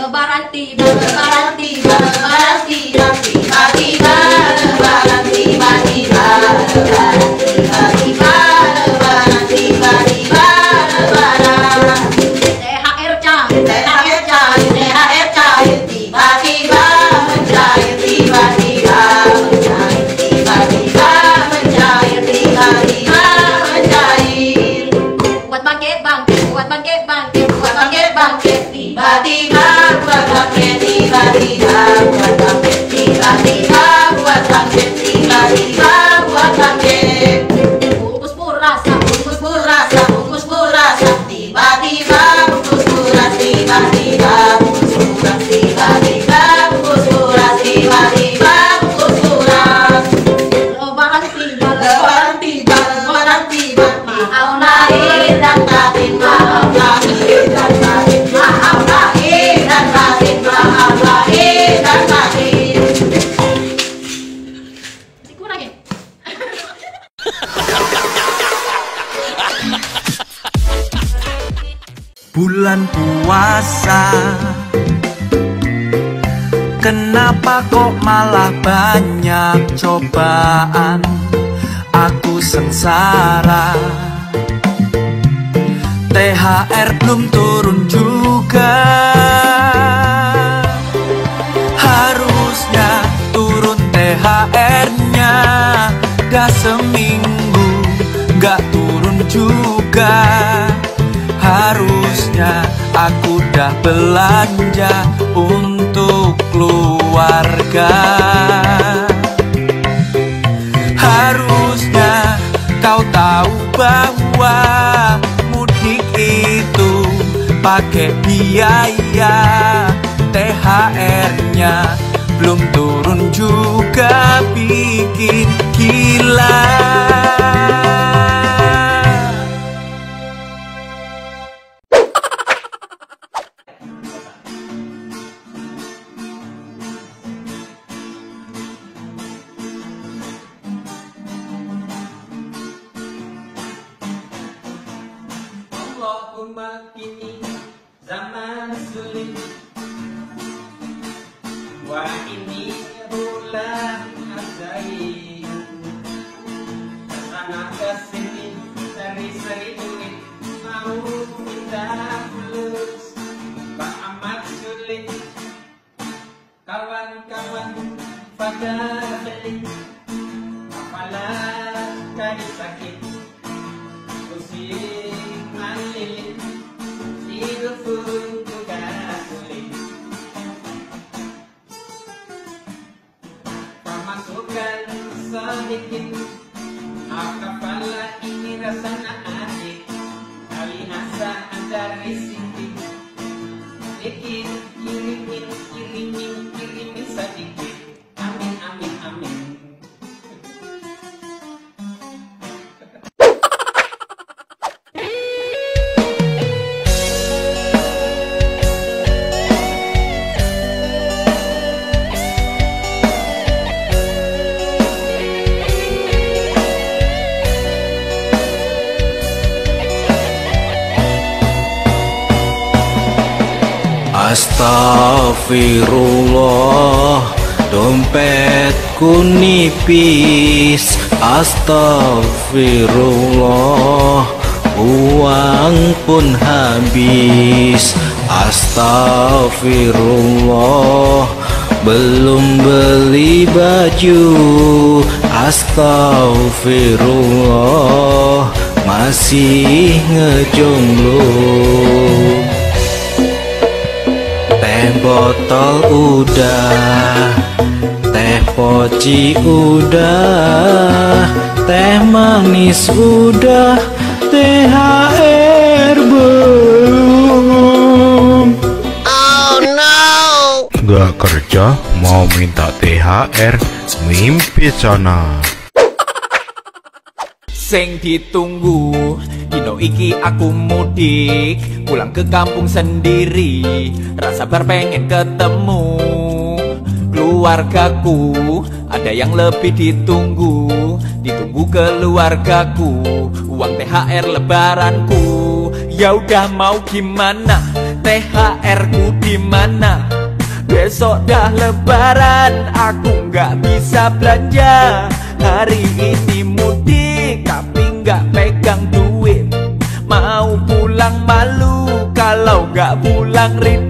lebaran tiba, lebaran tiba, lebaran tiba, tiba-tiba, Bulan puasa. Kenapa kok malah banyak cobaan? Aku sengsara. THR belum turun juga. Harusnya turun THR-nya Dah seminggu Gak turun juga aku dah belanja untuk keluarga. Harusnya kau tahu bahwa mudik itu pakai biaya THR-nya belum turun juga bikin gila Allahumma kini zaman sulit. Wa ini bulan ajaib Ke sana ke sini cari-cari duit Mau minta fulus Pak amat sulit. Kawan-kawan pada beli sedikit Apalah ini rasanya adik Kali asa anda risiti Dikit kirimin kirimin kirimin sedikit Astagfirullah Dompetku nipis. Astagfirullah Uang pun habis. Astagfirullah Belum beli baju. Astagfirullah Masih ngejomblo botol udah Teh poci udah Teh manis udah THR belum. Gak kerja mau minta THR Mimpi sana. Sing ditunggu Dino iki aku mudik Pulang ke kampung sendiri. Rasa berpengen ketemu Keluargaku. Ada yang lebih ditunggu Ditunggu keluargaku. Uang THR lebaranku Ya udah mau gimana? THR ku di mana? Besok dah lebaran Aku nggak bisa belanja. Hari ini mudik Tapi nggak pegang duit pulang rindu